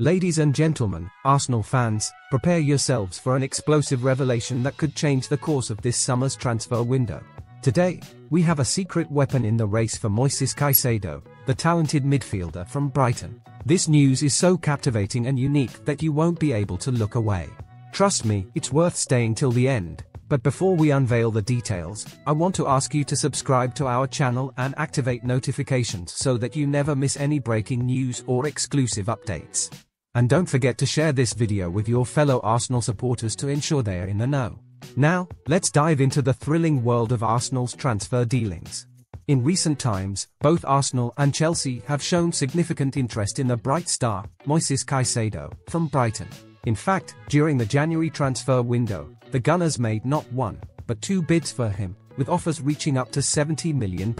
Ladies and gentlemen, Arsenal fans, prepare yourselves for an explosive revelation that could change the course of this summer's transfer window. Today, we have a secret weapon in the race for Moises Caicedo, the talented midfielder from Brighton. This news is so captivating and unique that you won't be able to look away. Trust me, it's worth staying till the end. But before we unveil the details, I want to ask you to subscribe to our channel and activate notifications so that you never miss any breaking news or exclusive updates. And don't forget to share this video with your fellow Arsenal supporters to ensure they are in the know. Now, let's dive into the thrilling world of Arsenal's transfer dealings. In recent times, both Arsenal and Chelsea have shown significant interest in the bright star, Moises Caicedo, from Brighton. In fact, during the January transfer window, the Gunners made not one, but two bids for him, with offers reaching up to £70 million.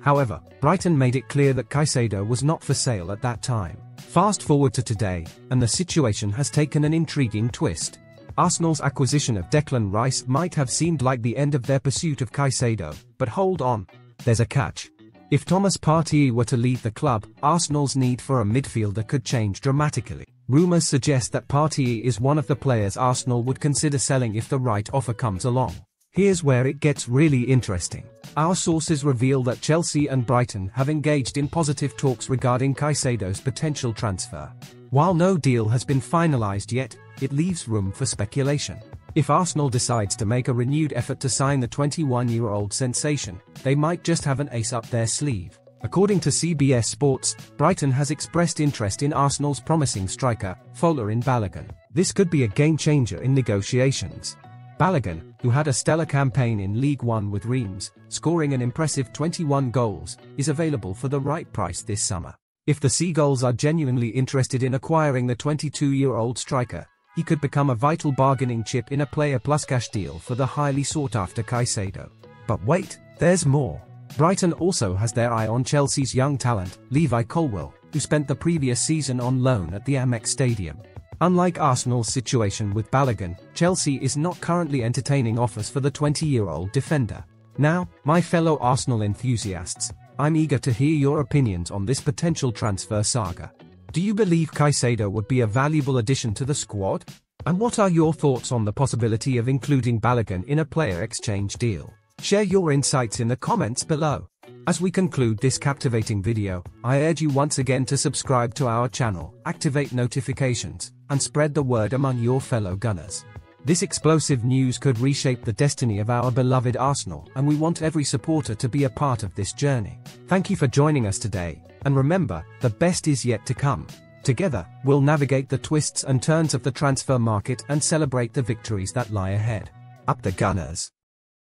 However, Brighton made it clear that Caicedo was not for sale at that time. Fast forward to today, and the situation has taken an intriguing twist. Arsenal's acquisition of Declan Rice might have seemed like the end of their pursuit of Caicedo, but hold on, there's a catch. If Thomas Partey were to leave the club, Arsenal's need for a midfielder could change dramatically. Rumours suggest that Partey is one of the players Arsenal would consider selling if the right offer comes along. Here's where it gets really interesting. Our sources reveal that Chelsea and Brighton have engaged in positive talks regarding Caicedo's potential transfer. While no deal has been finalised yet, it leaves room for speculation. If Arsenal decides to make a renewed effort to sign the 21-year-old sensation, they might just have an ace up their sleeve. According to CBS Sports, Brighton has expressed interest in Arsenal's promising striker, Folarin Balogun. This could be a game-changer in negotiations. Balogun, who had a stellar campaign in League One with Reims, scoring an impressive 21 goals, is available for the right price this summer. If the Seagulls are genuinely interested in acquiring the 22-year-old striker, he could become a vital bargaining chip in a player plus cash deal for the highly sought-after Caicedo. But wait, there's more. Brighton also has their eye on Chelsea's young talent, Levi Colwill, who spent the previous season on loan at the Amex Stadium. Unlike Arsenal's situation with Balogun, Chelsea is not currently entertaining offers for the 20-year-old defender. Now, my fellow Arsenal enthusiasts, I'm eager to hear your opinions on this potential transfer saga. Do you believe Caicedo would be a valuable addition to the squad? And what are your thoughts on the possibility of including Balogun in a player exchange deal? Share your insights in the comments below. As we conclude this captivating video, I urge you once again to subscribe to our channel, activate notifications, and spread the word among your fellow Gunners. This explosive news could reshape the destiny of our beloved Arsenal, and we want every supporter to be a part of this journey. Thank you for joining us today, and remember, the best is yet to come. Together, we'll navigate the twists and turns of the transfer market and celebrate the victories that lie ahead. Up the Gunners!